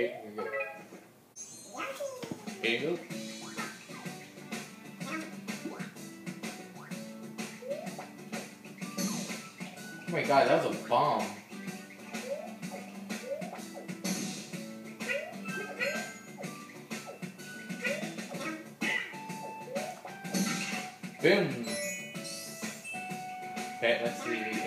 Hey, here you go. Here you go. Oh my god, that was a bomb. Boom! Okay, let's see.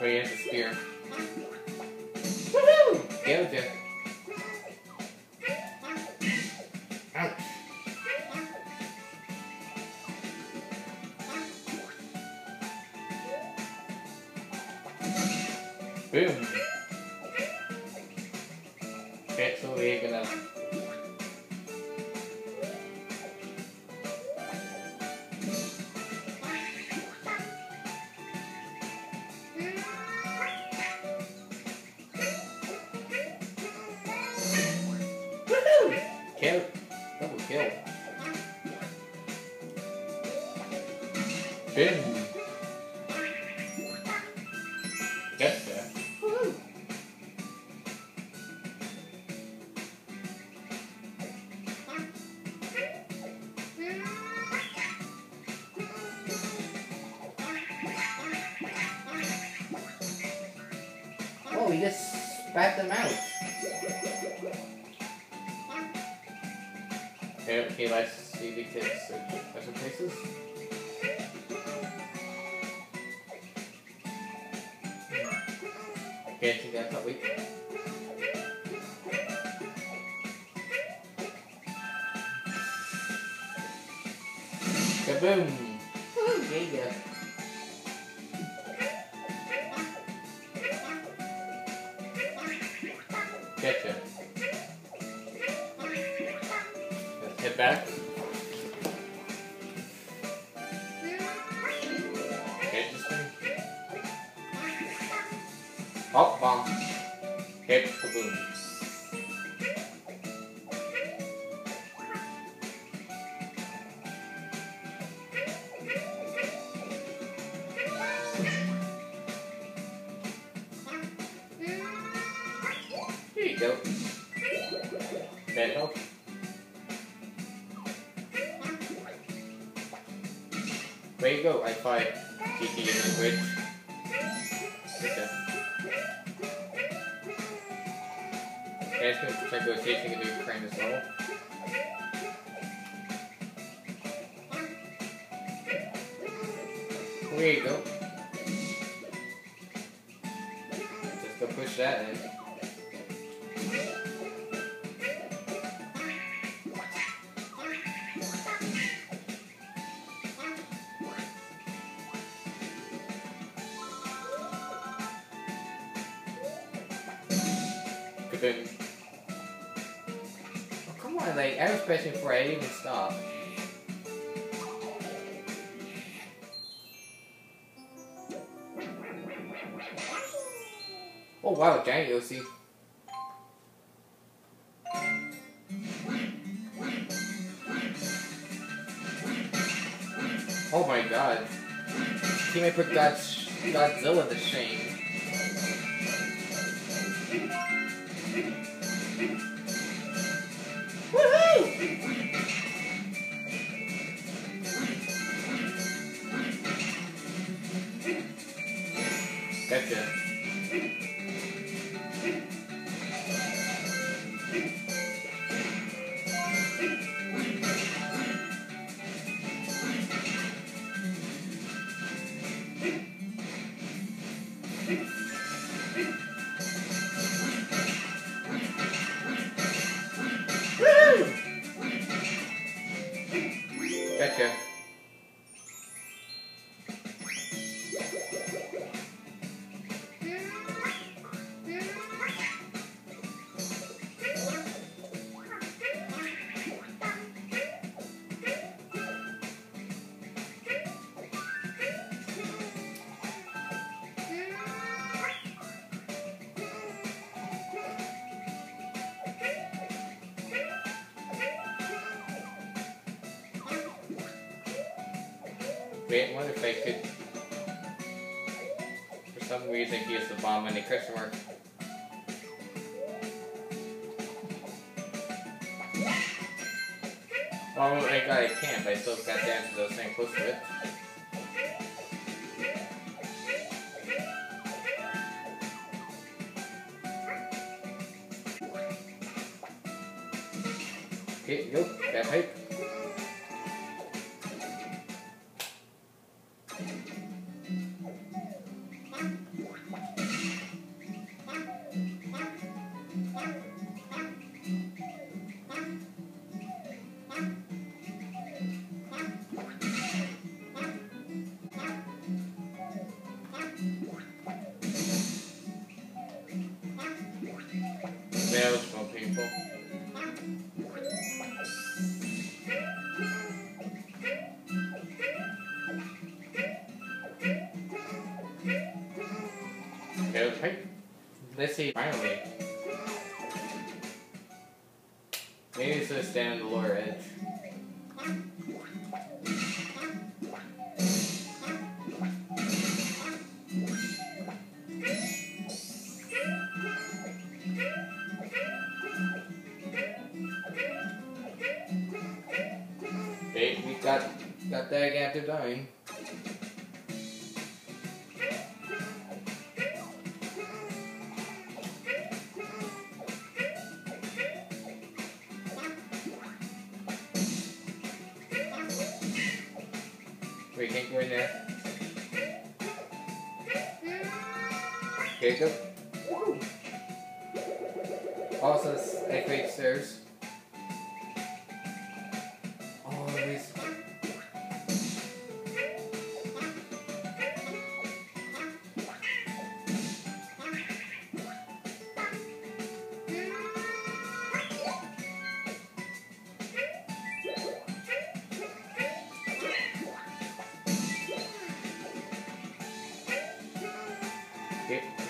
Wait, it's a spear. Woohoo! Jeff. Ouch. Boom. Okay, so we're gonna. Kill. Boom. Gotcha. Woohoo! Oh, we just spat them out. Okay, okay, let's see the kids search special places. Okay, I we. Kaboom! Woo, yeah, yeah. Head back. Oh, bomb. Hit kaboom. Here you go. That help. There you go, I fight GT in the bridge. Okay. Okay, let's go check rotation and do crane as well. There you go. Just go push that in. Oh, come on, like, I was pressing for it, I even stop. Oh wow, giant Yoshi. Oh my god. Teammate put God Godzilla to shame. Woo! Gotcha. Wait, what if I could... For some reason, he has the bomb and a question mark. Oh my god, I can't, but I still got to answer those things close to it. Okay, go, that pipe. More. Okay, let's pipe. Let's see, finally. Maybe it's just down the lower edge. That after dying. We can't go in there. Go. Also, activate stairs.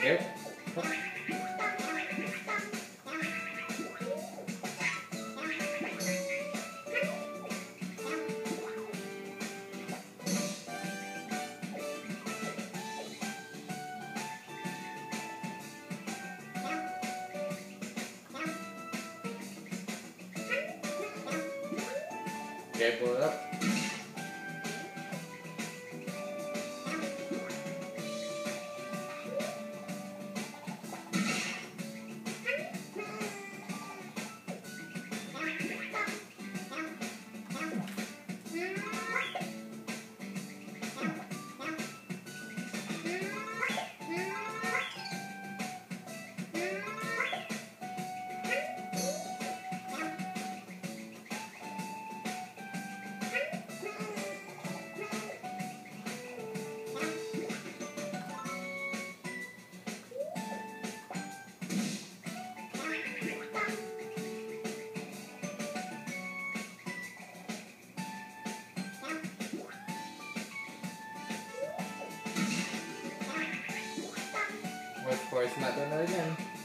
Okay, okay. Okay, pull it up. Course, not doing that again.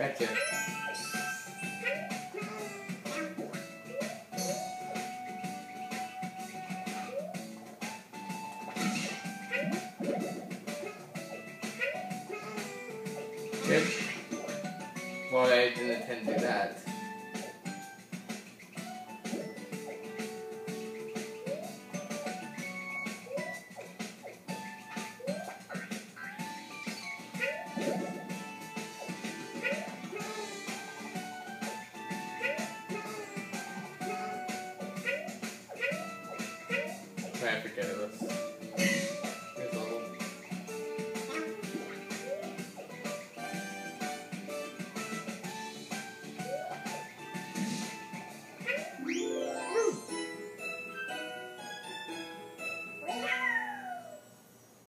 Gotcha. Good. Well, I didn't intend to do that. I forget it was.